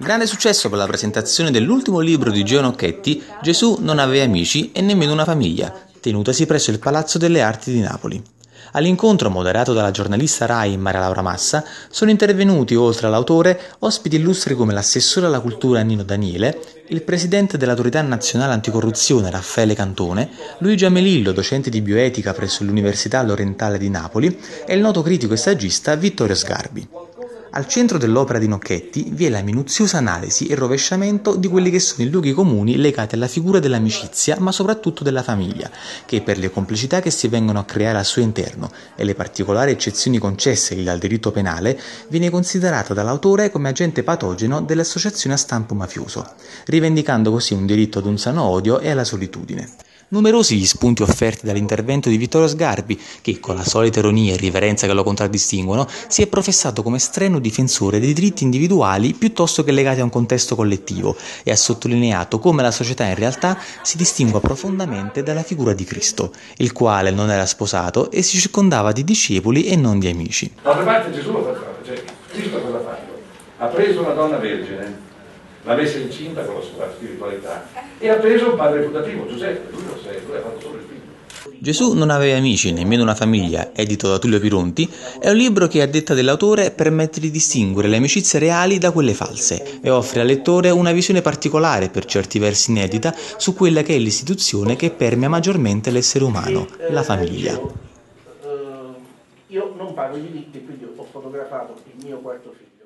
Grande successo per la presentazione dell'ultimo libro di Gio Nocchetti, Gesù non aveva amici e nemmeno una famiglia, tenutasi presso il Palazzo delle Arti di Napoli. All'incontro, moderato dalla giornalista Rai Maria Laura Massa, sono intervenuti, oltre all'autore, ospiti illustri come l'assessore alla cultura Nino Daniele, il presidente dell'Autorità Nazionale Anticorruzione Raffaele Cantone, Luigi Amelillo, docente di bioetica presso l'Università Lorentale di Napoli, e il noto critico e saggista Vittorio Sgarbi. Al centro dell'opera di Nocchetti vi è la minuziosa analisi e rovesciamento di quelli che sono i luoghi comuni legati alla figura dell'amicizia, ma soprattutto della famiglia, che per le complicità che si vengono a creare al suo interno e le particolari eccezioni concesse dal diritto penale, viene considerata dall'autore come agente patogeno delle associazioni a stampo mafioso, rivendicando così un diritto ad un sano odio e alla solitudine. Numerosi gli spunti offerti dall'intervento di Vittorio Sgarbi, che, con la solita ironia e riverenza che lo contraddistinguono, si è professato come strenuo difensore dei diritti individuali piuttosto che legati a un contesto collettivo e ha sottolineato come la società in realtà si distingua profondamente dalla figura di Cristo, il quale non era sposato e si circondava di discepoli e non di amici. D'altra parte Gesù lo faceva, cioè Cristo cosa ha fatto? Ha preso una donna vergine l'ha messa incinta con la sua spiritualità e ha preso un padre putativo, Giuseppe, lui lo sa, lui ha fatto solo il figlio. Gesù non aveva amici, nemmeno una famiglia, edito da Tullio Pironti, è un libro che a detta dell'autore permette di distinguere le amicizie reali da quelle false e offre al lettore una visione particolare, per certi versi inedita, su quella che è l'istituzione che permea maggiormente l'essere umano, la famiglia. Eh, io non pago i diritti, quindi ho fotografato il mio quarto figlio